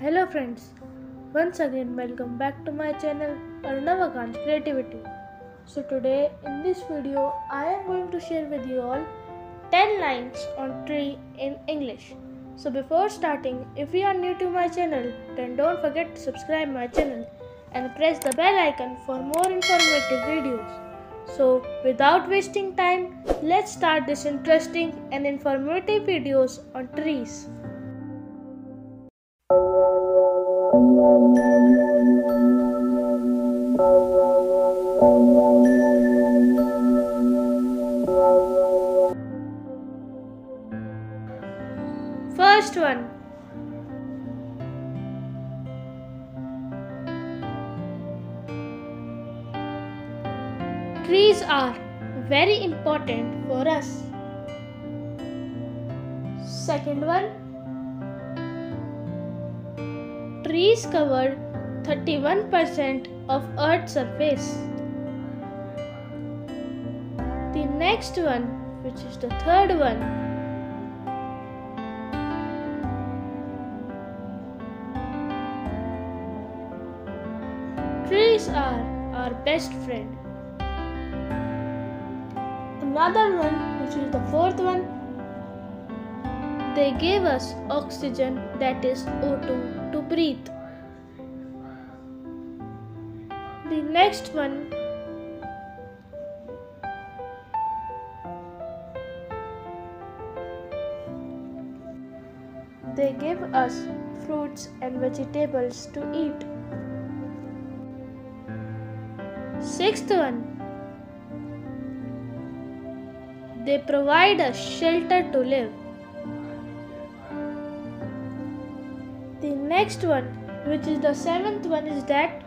Hello friends, once again welcome back to my channel Arnav Akansh Creativity. So today in this video I am going to share with you all 10 lines on tree in English. So before starting, if you are new to my channel, then don't forget to subscribe my channel and press the bell icon for more informative videos. So without wasting time, let's start this interesting and informative videos on trees. First one. Trees are very important for us. Second one. Trees cover 31% of Earth's surface. The next one, which is the third one, Trees are our best friend. Another one, which is the fourth one, they gave us oxygen that is O2 to breathe. The next one, they give us fruits and vegetables to eat. Sixth one, they provide us shelter to live. The next one, which is the seventh one, is that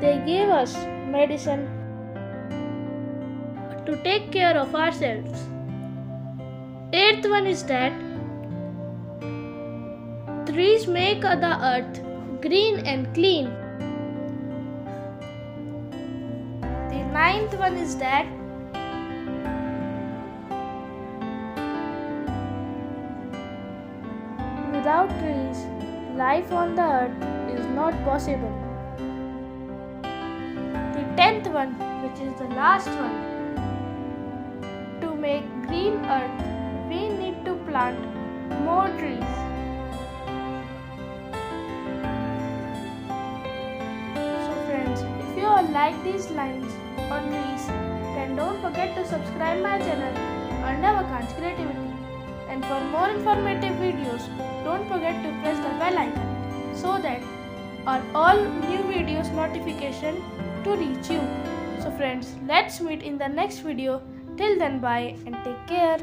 they give us medicine to take care of ourselves. Eighth one is that trees make the earth green and clean. The ninth one is that without trees, life on the earth is not possible. The tenth one, which is the last one, to make green earth, we need to plant more trees. So friends, if you all like these lines on trees, then don't forget to subscribe my channel Creativity. And for more informative videos, don't forget to press the bell icon so that our all new videos notification to reach you. So friends, let's meet in the next video. Till then bye and take care.